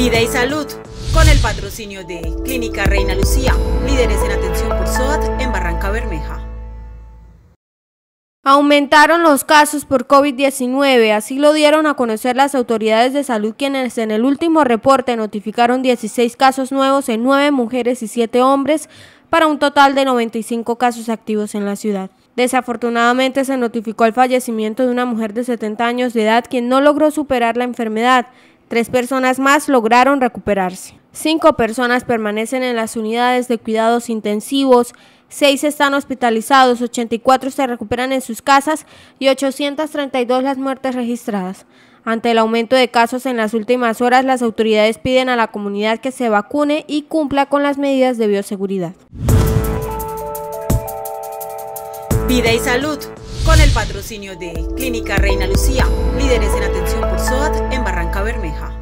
Vida y salud, con el patrocinio de Clínica Reina Lucía, líderes en atención por SOAT en Barranca Bermeja. Aumentaron los casos por COVID-19, así lo dieron a conocer las autoridades de salud quienes en el último reporte notificaron 16 casos nuevos en 9 mujeres y 7 hombres para un total de 95 casos activos en la ciudad. Desafortunadamente se notificó el fallecimiento de una mujer de 70 años de edad quien no logró superar la enfermedad. Tres personas más lograron recuperarse. Cinco personas permanecen en las unidades de cuidados intensivos, seis están hospitalizados, 84 se recuperan en sus casas y 832 las muertes registradas. Ante el aumento de casos en las últimas horas, las autoridades piden a la comunidad que se vacune y cumpla con las medidas de bioseguridad. Vida y salud, con el patrocinio de Clínica Reina Lucía, líderes en atención por SOAT bermeja.